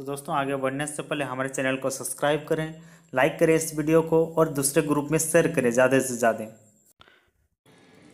तो दोस्तों, आगे बढ़ने से पहले हमारे चैनल को सब्सक्राइब करें, लाइक करें इस वीडियो को और दूसरे ग्रुप में शेयर करें ज़्यादा से ज़्यादा।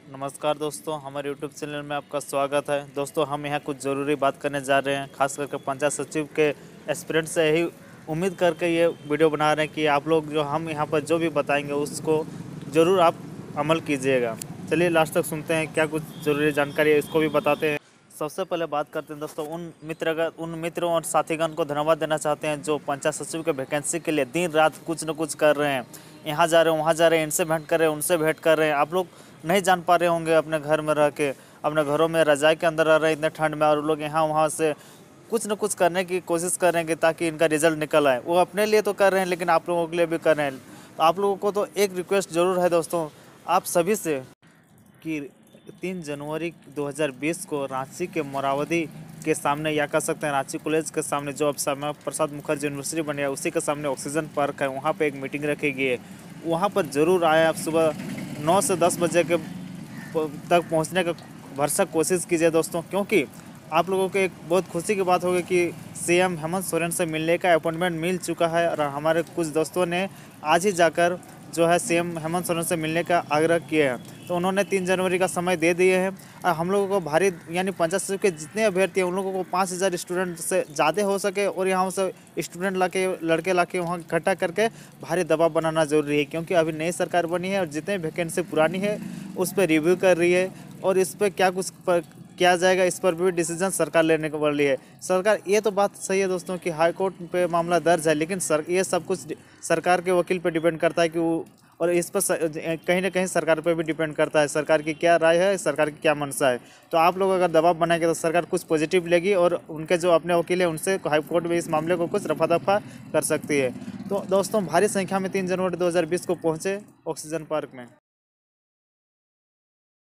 नमस्कार दोस्तों, हमारे यूट्यूब चैनल में आपका स्वागत है। दोस्तों, हम यहाँ कुछ ज़रूरी बात करने जा रहे हैं, खास करके पंचायत सचिव के एस्पिरेंट से यही उम्मीद करके ये वीडियो बना रहे हैं कि आप लोग जो हम यहाँ पर जो भी बताएँगे उसको ज़रूर आप अमल कीजिएगा। चलिए लास्ट तक सुनते हैं, क्या कुछ ज़रूरी जानकारी है, इसको भी बताते हैं। सबसे पहले बात करते हैं दोस्तों, उन मित्र उन मित्रों और साथीगण को धन्यवाद देना चाहते हैं जो पंचायत सचिव के वैकेंसी के लिए दिन रात कुछ न कुछ कर रहे हैं। यहाँ जा रहे हैं, वहाँ जा रहे हैं, इनसे भेंट कर रहे हैं, उनसे भेंट कर रहे हैं। आप लोग नहीं जान पा रहे होंगे अपने घर में रह के, अपने घरों में रजाई के अंदर रह रहे हैं इतने ठंड में, और लोग यहाँ वहाँ से कुछ न कुछ करने की कोशिश कर रहे हैं कि ताकि इनका रिज़ल्ट निकल आए। वो अपने लिए तो कर रहे हैं, लेकिन आप लोगों के लिए भी कर रहे हैं। तो आप लोगों को तो एक रिक्वेस्ट ज़रूर है दोस्तों, आप सभी से कि तीन जनवरी 2020 को रांची के मोरावदी के सामने या कह सकते हैं रांची कॉलेज के सामने जो अब श्यामा प्रसाद मुखर्जी यूनिवर्सिटी बनी है, उसी के सामने ऑक्सीजन पार्क है, वहाँ पर एक मीटिंग रखी गई है। वहाँ पर ज़रूर आए आप सुबह नौ से दस बजे के तक पहुँचने का भरसक कोशिश कीजिए दोस्तों, क्योंकि आप लोगों को एक बहुत खुशी की बात होगी कि सीएम हेमंत सोरेन से मिलने का अपॉइंटमेंट मिल चुका है और हमारे कुछ दोस्तों ने आज ही जाकर जो है सीएम हेमंत सोरेन से मिलने का आग्रह किया है। तो उन्होंने तीन जनवरी का समय दे दिए हैं। और हम लोगों को भारी, यानी पंचायत सचिव के जितने अभ्यर्थी हैं, उन लोगों को पाँच हज़ार स्टूडेंट से ज़्यादा हो सके और यहाँ से स्टूडेंट ला के लड़के ला के वहाँ इकट्ठा करके भारी दबाव बनाना ज़रूरी है, क्योंकि अभी नई सरकार बनी है और जितने वैकेंसी पुरानी है, उस पर रिव्यू कर रही है और इस पर क्या कुछ किया जाएगा? इस पर भी डिसीज़न सरकार लेने को वाली है। सरकार, ये तो बात सही है दोस्तों कि हाई कोर्ट पे मामला दर्ज है, लेकिन सर, ये सब कुछ सरकार के वकील पे डिपेंड करता है कि वो, और इस पर कहीं ना कहीं सरकार पर भी डिपेंड करता है, सरकार की क्या राय है, सरकार की क्या मनसा है। तो आप लोग अगर दबाव बनाएँगे तो सरकार कुछ पॉजिटिव लेगी और उनके जो अपने वकील हैं, उनसे हाईकोर्ट में इस मामले को कुछ रफा दफ़ा कर सकती है। तो दोस्तों, भारी संख्या में तीन जनवरी 2020 को पहुँचे ऑक्सीजन पार्क में।